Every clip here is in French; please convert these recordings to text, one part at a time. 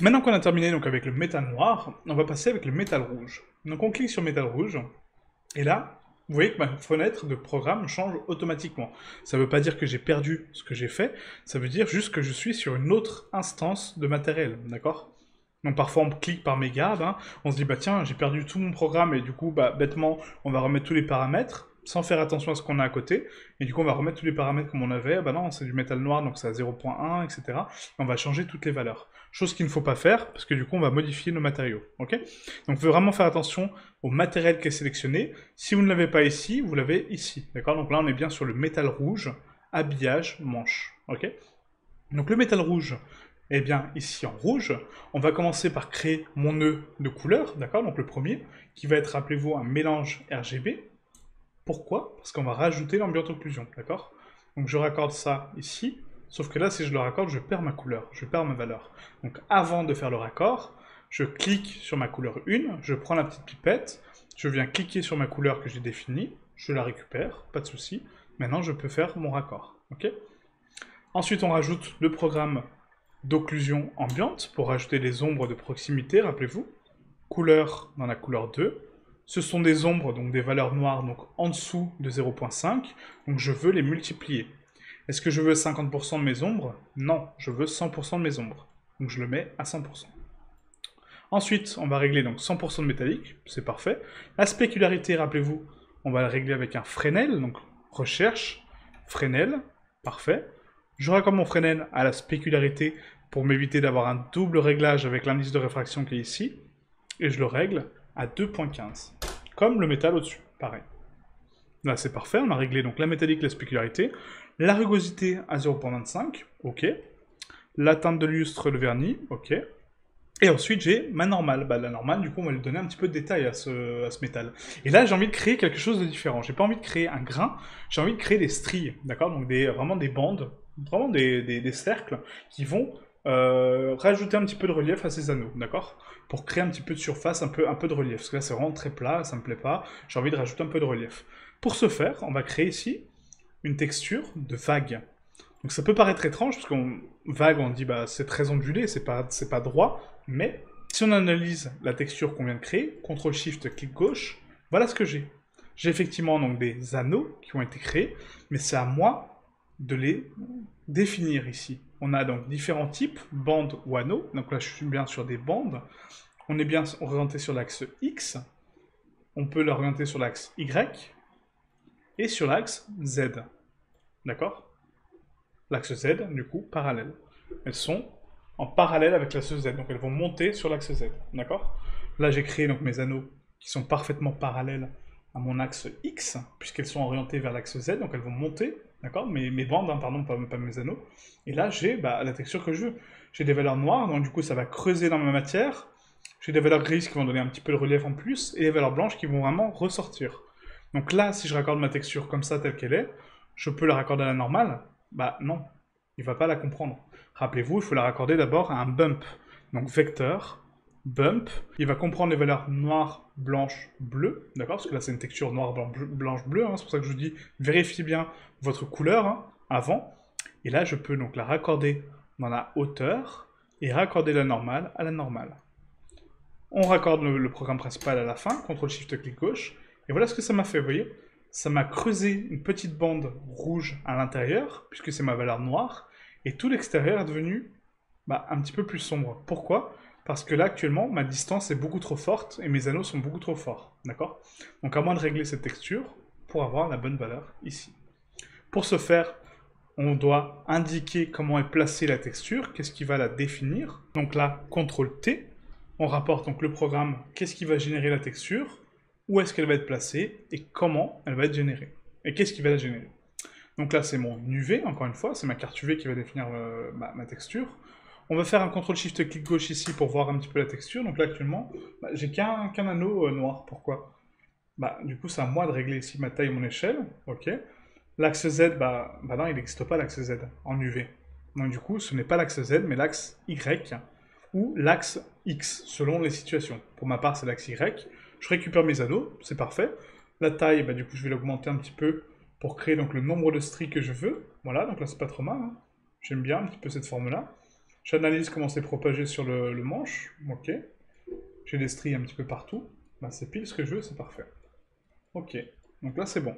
Maintenant qu'on a terminé donc avec le métal noir, on va passer avec le métal rouge. Donc on clique sur métal rouge, et là, vous voyez que ma fenêtre de programme change automatiquement. Ça ne veut pas dire que j'ai perdu ce que j'ai fait, ça veut dire juste que je suis sur une autre instance de matériel, d'accord? Donc parfois on clique par mégarde, hein. on se dit bah tiens j'ai perdu tout mon programme et du coup bah bêtement on va remettre tous les paramètres sans faire attention à ce qu'on a à côté et du coup on va remettre tous les paramètres comme on avait, bah non c'est du métal noir donc c'est à 0.1 etc. Et on va changer toutes les valeurs. Chose qu'il ne faut pas faire parce que du coup on va modifier nos matériaux, Donc il faut vraiment faire attention au matériel qui est sélectionné. Si vous ne l'avez pas ici, vous l'avez ici, d'accord? Donc là on est bien sur le métal rouge, habillage, manche, donc le métal rouge, eh bien, ici en rouge, on va commencer par créer mon nœud de couleur, d'accord? Donc le premier, qui va être, rappelez-vous, un mélange RGB. Pourquoi Parce qu'on va rajouter l'ambiance occlusion, d'accord? Donc je raccorde ça ici, sauf que là, si je le raccorde, je perds ma couleur, je perds ma valeur. Donc avant de faire le raccord, je clique sur ma couleur 1, je prends la petite pipette, je viens cliquer sur ma couleur que j'ai définie, je la récupère, pas de souci. Maintenant, je peux faire mon raccord, ok? Ensuite, on rajoute le programme d'occlusion ambiante pour rajouter des ombres de proximité, rappelez-vous. Couleur dans la couleur 2. Ce sont des ombres, donc des valeurs noires, donc en dessous de 0.5. Donc je veux les multiplier. Est-ce que je veux 50% de mes ombres? Non, je veux 100% de mes ombres. Donc je le mets à 100%. Ensuite, on va régler donc 100% de métallique, c'est parfait. La spécularité, rappelez-vous, on va la régler avec un Fresnel, donc recherche, Fresnel, parfait. Je raccorde mon Fresnel à la spécularité pour m'éviter d'avoir un double réglage avec l'indice de réfraction qui est ici. Et je le règle à 2.15. Comme le métal au-dessus, pareil. Là, c'est parfait, on a réglé donc la métallique, la spécularité. La rugosité à 0.25, ok. La teinte de lustre, le vernis, ok. Et ensuite, j'ai ma normale. Bah, la normale, du coup, on va lui donner un petit peu de détail à ce, métal. Et là, j'ai envie de créer quelque chose de différent. J'ai pas envie de créer un grain, j'ai envie de créer des stries, d'accord Donc des, vraiment des bandes vraiment des, cercles qui vont euh, rajouter un petit peu de relief à ces anneaux, d'accord? Pour créer un petit peu de surface, un peu, de relief. Parce que là, c'est vraiment très plat, ça me plaît pas. J'ai envie de rajouter un peu de relief. Pour ce faire, on va créer ici une texture de vague. Donc ça peut paraître étrange, parce qu'on vague, on dit bah c'est très ondulé, c'est pas, pas droit, mais si on analyse la texture qu'on vient de créer, CTRL SHIFT, clic gauche, voilà ce que j'ai. J'ai effectivement donc des anneaux qui ont été créés, mais c'est à moi de les définir ici. On a donc différents types, bandes ou anneaux. Donc là, je suis bien sur des bandes. On est bien orienté sur l'axe X. On peut l'orienter sur l'axe Y. Et sur l'axe Z. D'accord? L'axe Z, du coup, parallèle. Elles sont en parallèle avec l'axe Z. Donc elles vont monter sur l'axe Z. D'accord? Là, j'ai créé donc mes anneaux qui sont parfaitement parallèles à mon axe X, puisqu'elles sont orientées vers l'axe Z, donc elles vont monter D'accord mes, mes bandes, hein, pardon, pas, mes anneaux. Et là, j'ai bah, la texture que je veux. J'ai des valeurs noires, donc du coup, ça va creuser dans ma matière. J'ai des valeurs grises qui vont donner un petit peu de relief en plus, et des valeurs blanches qui vont vraiment ressortir. Donc là, si je raccorde ma texture comme ça, telle qu'elle est, je peux la raccorder à la normale? Bah non, il va pas la comprendre. Rappelez-vous, il faut la raccorder d'abord à un bump. Donc vecteur, bump, il va comprendre les valeurs noires, blanches, bleues, d'accord? Parce que là c'est une texture noire, blanche, bleue, hein, c'est pour ça que je vous dis, vérifiez bien votre couleur hein, avant. Et là je peux donc la raccorder dans la hauteur et raccorder la normale à la normale. On raccorde le, programme principal à la fin, CTRL SHIFT clic gauche, et voilà ce que ça m'a fait, vous voyez. Ça m'a creusé une petite bande rouge à l'intérieur, puisque c'est ma valeur noire, et tout l'extérieur est devenu bah, un petit peu plus sombre. Pourquoi? Parce que là, actuellement, ma distance est beaucoup trop forte et mes anneaux sont beaucoup trop forts. D'accord? Donc à moins de régler cette texture pour avoir la bonne valeur ici. Pour ce faire, on doit indiquer comment est placée la texture, qu'est-ce qui va la définir. Donc là, CTRL T, on rapporte donc le programme, qu'est-ce qui va générer la texture, où est-ce qu'elle va être placée et comment elle va être générée. Et qu'est-ce qui va la générer? Donc là, c'est mon UV, encore une fois, c'est ma carte UV qui va définir euh, ma texture. On va faire un CTRL-SHIFT clic gauche ici pour voir un petit peu la texture. Donc là, actuellement, bah, j'ai qu'un anneau euh, noir. Pourquoi? Bah, Du coup, c'est à moi de régler ici ma taille et mon échelle. Ok. L'axe Z, bah, bah non, il n'existe pas l'axe Z en UV. Donc du coup, ce n'est pas l'axe Z, mais l'axe Y ou l'axe X, selon les situations. Pour ma part, c'est l'axe Y. Je récupère mes anneaux, c'est parfait. La taille, bah, du coup, je vais l'augmenter un petit peu pour créer donc, le nombre de stries que je veux. Voilà, donc là, c'est pas trop mal. Hein. J'aime bien un petit peu cette forme-là. J'analyse comment c'est propagé sur le, manche. Ok. J'ai des stries un petit peu partout. Bah, c'est pile ce que je veux, c'est parfait. Ok. Donc là, c'est bon.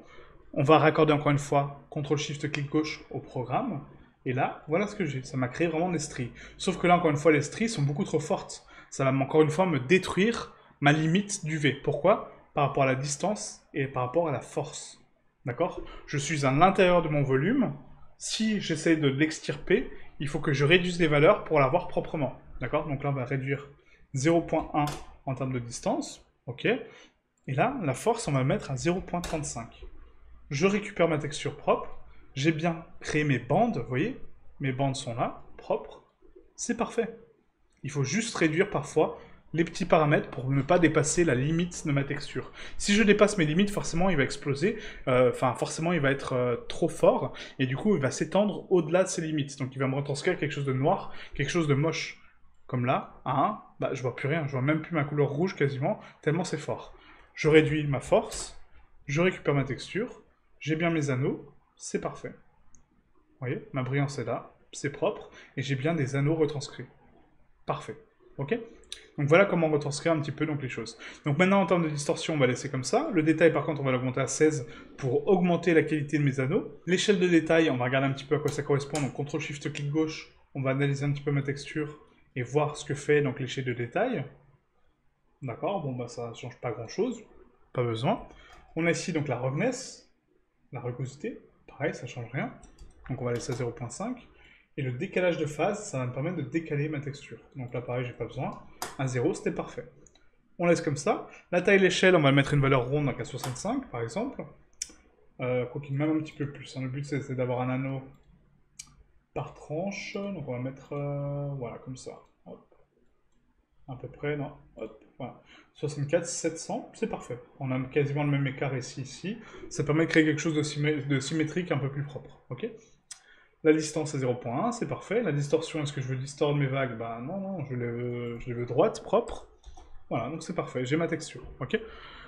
On va raccorder encore une fois CTRL-SHIFT-clic gauche au programme. Et là, voilà ce que j'ai. Ça m'a créé vraiment des stries. Sauf que là, encore une fois, les stries sont beaucoup trop fortes. Ça va encore une fois me détruire ma limite du V. Pourquoi? Par rapport à la distance et par rapport à la force. D'accord? Je suis à l'intérieur de mon volume. Si j'essaie de l'extirper, il faut que je réduise les valeurs pour l'avoir proprement. D'accord? Donc là, on va réduire 0.1 en termes de distance. OK Et là, la force, on va mettre à 0.35. Je récupère ma texture propre. J'ai bien créé mes bandes, vous voyez? Mes bandes sont là, propres. C'est parfait. Il faut juste réduire parfois les petits paramètres pour ne pas dépasser la limite de ma texture. Si je dépasse mes limites, forcément, il va exploser. Euh, enfin, forcément, il va être euh, trop fort. Et du coup, il va s'étendre au-delà de ses limites. Donc, il va me retranscrire quelque chose de noir, quelque chose de moche. Comme là, à 1, bah, je vois plus rien. Je vois même plus ma couleur rouge quasiment, tellement c'est fort. Je réduis ma force. Je récupère ma texture. J'ai bien mes anneaux. C'est parfait. Vous voyez, ma brillance est là. C'est propre. Et j'ai bien des anneaux retranscrits. Parfait. Ok? Donc voilà comment retranscrire un petit peu donc, les choses. Donc maintenant en termes de distorsion, on va laisser comme ça. Le détail par contre, on va l'augmenter à 16 pour augmenter la qualité de mes anneaux. L'échelle de détail, on va regarder un petit peu à quoi ça correspond. Donc CTRL SHIFT clic gauche, on va analyser un petit peu ma texture et voir ce que fait l'échelle de détail. D'accord, bon bah ça change pas grand chose, pas besoin. On a ici donc la roughness, la rugosité, pareil, ça change rien. Donc on va laisser à 0.5. Et le décalage de phase, ça va me permettre de décaler ma texture. Donc là, pareil, j'ai pas besoin. Un 0, c'était parfait. On laisse comme ça. La taille l'échelle, on va mettre une valeur ronde, donc à 65, par exemple. Euh, quoi qu'il même un petit peu plus. Hein. Le but, c'est d'avoir un anneau par tranche. Donc on va mettre, euh, voilà, comme ça. À peu près, non. Hop, voilà. 64, 700, c'est parfait. On a quasiment le même écart ici, ici. Ça permet de créer quelque chose de, de symétrique un peu plus propre. Ok? La distance est 0.1, c'est parfait. La distorsion, est-ce que je veux distordre mes vagues? Bah non, non, je les veux, droites, propres. Voilà, donc c'est parfait, j'ai ma texture, ok?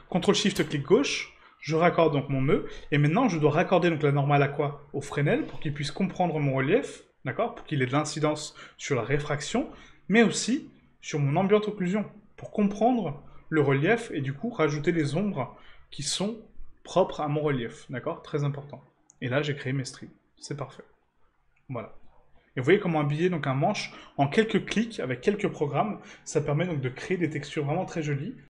CTRL-SHIFT, clic gauche, je raccorde donc mon nœud, et maintenant je dois raccorder donc la normale à quoi? Au Fresnel, pour qu'il puisse comprendre mon relief, d'accord? Pour qu'il ait de l'incidence sur la réfraction, mais aussi sur mon ambiante occlusion, pour comprendre le relief, et du coup rajouter les ombres qui sont propres à mon relief, d'accord? Très important. Et là j'ai créé mes streams, c'est parfait. Voilà. Et vous voyez comment habiller donc un manche en quelques clics avec quelques programmes, ça permet donc de créer des textures vraiment très jolies.